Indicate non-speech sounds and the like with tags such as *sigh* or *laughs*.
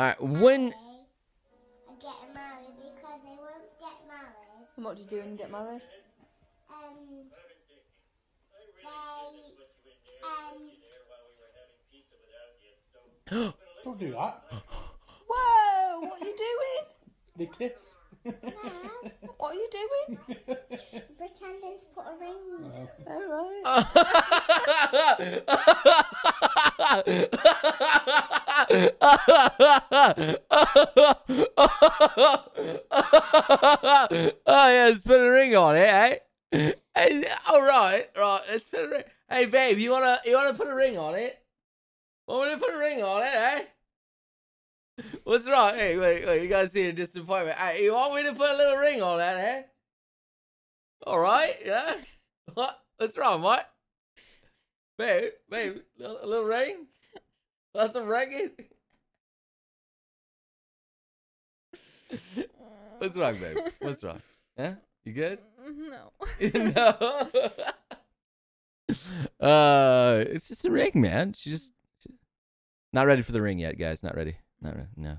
All right. When are getting married because they won't get married. And what do you do when you get married? Um, they um. *gasps* Don't do that. Whoa! What are you doing? They kiss. No, What are you doing? pretending to put a ring. All right. *laughs* *laughs* *laughs* oh yeah, let's put a ring on it, eh? Hey, all right, right. Let's put a ring. Hey, babe, you wanna you wanna put a ring on it? Want me to put a ring on it, eh? What's wrong? Hey, wait, wait. You guys see a disappointment. Hey, you want me to put a little ring on that, eh? All right, yeah. *laughs* What? What's wrong, what? Babe, babe, a little ring. That's a ring. What's wrong, babe? What's wrong? *laughs* Yeah, you good? No. *laughs* no. *laughs* uh, it's just a ring, man. She's just not ready for the ring yet, guys. Not ready. Not ready. No.